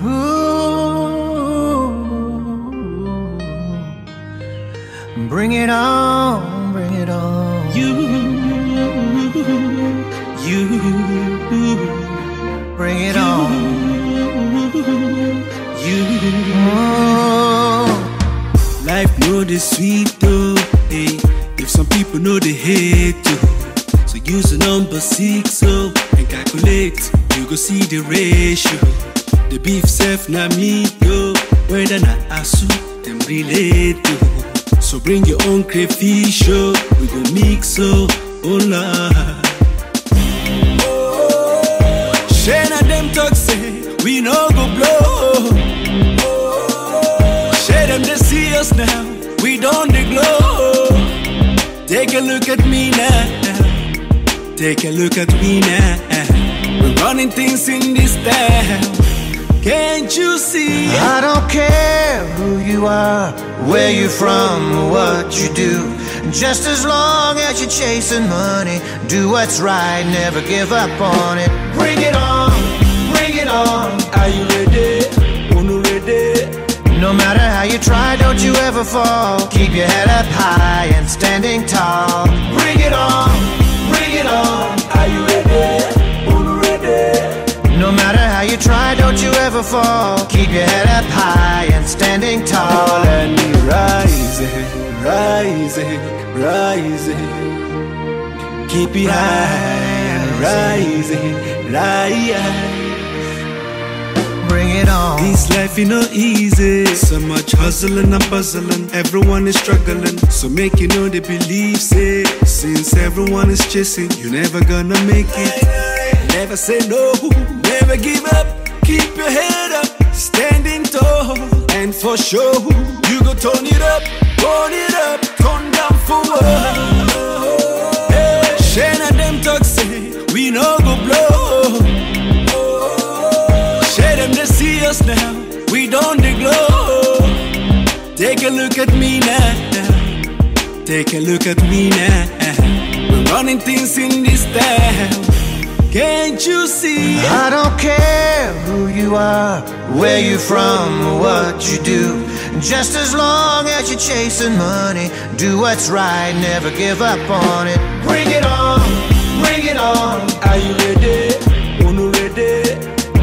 Ooh, bring it on, bring it on. You, you, bring it on. you. Oh, Life know the sweet though. Hey, if some people know they hate you, So use the number six so and calculate. You go see the ratio. The beef self na me yo. Whether na asu them relate to. So bring your own crayfish oh. We go mix oh. Oh la. Shana them talk say we no go blow. Share them they see us now. We don't dey glow. Take a look at me now. Take a look at me now. We're running things in this town. Can't you see? I don't care who you are, where you're from, what you do. Just as long as you're chasing money, do what's right, never give up on it. Bring it on, bring it on. Are you ready? Unu ready? No matter how you try, don't you ever fall. Keep your head up high and standing tall. Bring it on, bring it on. Are you ready? Unu ready? No matter how you try, don't you ever fall. Keep your head up high and standing tall. And rising, rising, rising. Keep it high, and rising, rising. Bring it on. This life is not easy. So much hustling and puzzling. Everyone is struggling. So make you know they believe say Since everyone is chasing, you're never gonna make it. Never say no, never give up. Keep your head up, standing tall. And for sure, you go turn it up, turn it up, turn down for what? Hey, Shana them talk say we no go blow. Share them they see us now. We don't dey glow. Take a look at me now. Take a look at me now. We're running things in this town. Can't you see? I don't care you are, where you're from, what you do. Just as long as you're chasing money, do what's right, never give up on it. Bring it on, bring it on. Are you ready? Unu ready?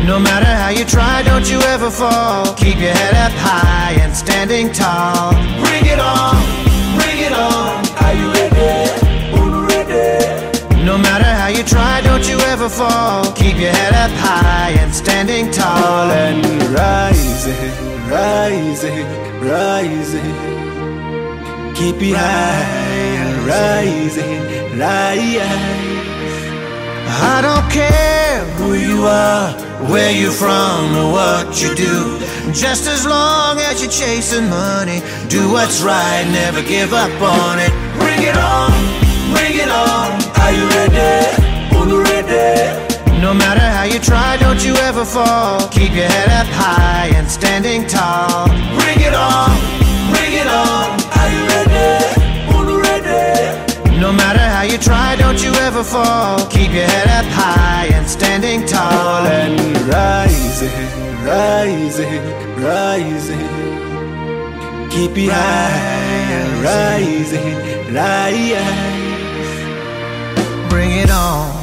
No matter how you try, don't you ever fall. Keep your head up high and standing tall. Bring it on, up high and standing tall. And rising, rising, rising. Keep it high, and rising, rising. I don't care who you are, where you're from, or what you do. Just as long as you're chasing money, do what's right, never give up on it. Bring it on, bring it on. Are you ready? Unu ready? No matter you don't you ever fall. Keep your head up high and standing tall. Bring it on, bring it on. Are you ready? Unu ready? No matter how you try, don't you ever fall. Keep your head up high and standing tall. And rising, rising, rising. Keep it high, rising, rising. Bring it on.